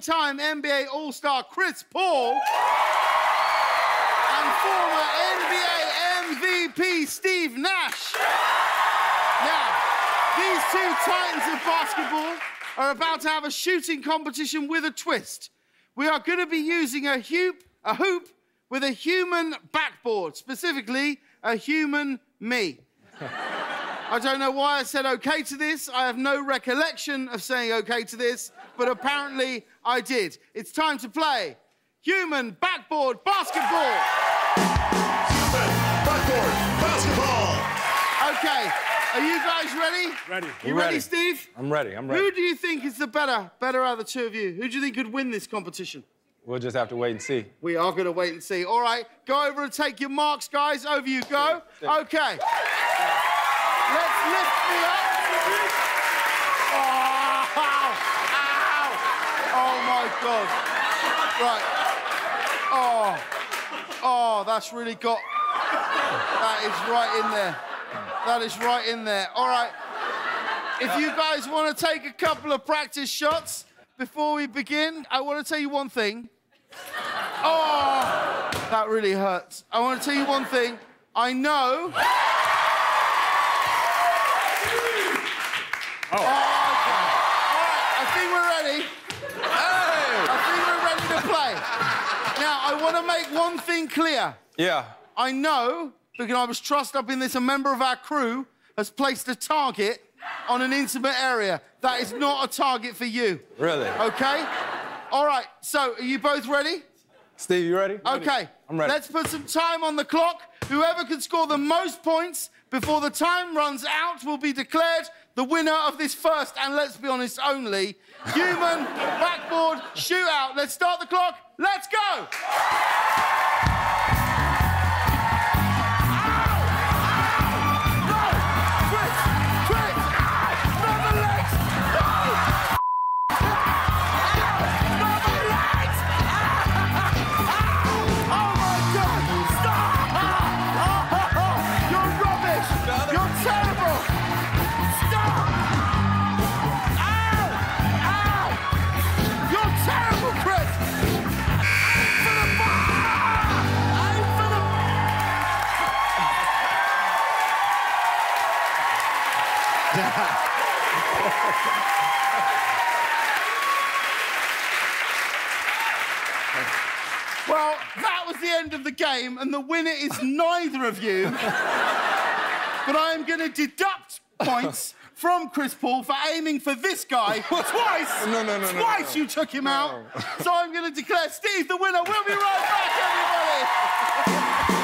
time NBA All Star Chris Paul and former NBA MVP Steve Nash. Now, these two titans of basketball are about to have a shooting competition with a twist. We are going to be using a hoop, a hoop with a human backboard, specifically a human me. I don't know why I said okay to this. I have no recollection of saying okay to this, but apparently I did. It's time to play human backboard basketball. Human Backboard basketball. Okay, are you guys ready? Ready. You We're ready, ready. Steve? I'm ready. I'm ready. Who do you think is the better, better out of the two of you? Who do you think could win this competition? We'll just have to wait and see. We are going to wait and see. All right, go over and take your marks, guys. Over you go. Okay. Let's lift me up. Oh, ow. oh my God. Right. Oh. Oh, that's really got. That is right in there. That is right in there. All right. If you guys want to take a couple of practice shots before we begin, I want to tell you one thing. Oh, that really hurts. I want to tell you one thing. I know. Oh. okay. All right, I think we're ready. I think we're ready to play. Now, I want to make one thing clear. Yeah. I know, because I was trussed up in this, a member of our crew has placed a target on an intimate area. That is not a target for you. Really? Okay? All right, so are you both ready? Steve, you ready? Okay. I'm ready. Let's put some time on the clock. Whoever can score the most points before the time runs out will be declared the winner of this first and let's be honest, only human backboard shootout. Let's start the clock. Let's go. Well, that was the end of the game, and the winner is neither of you. but I am going to deduct points from Chris Paul for aiming for this guy twice. No, no, no, no, Twice you took him out. So I'm going to declare Steve the winner. We'll be right back, everybody.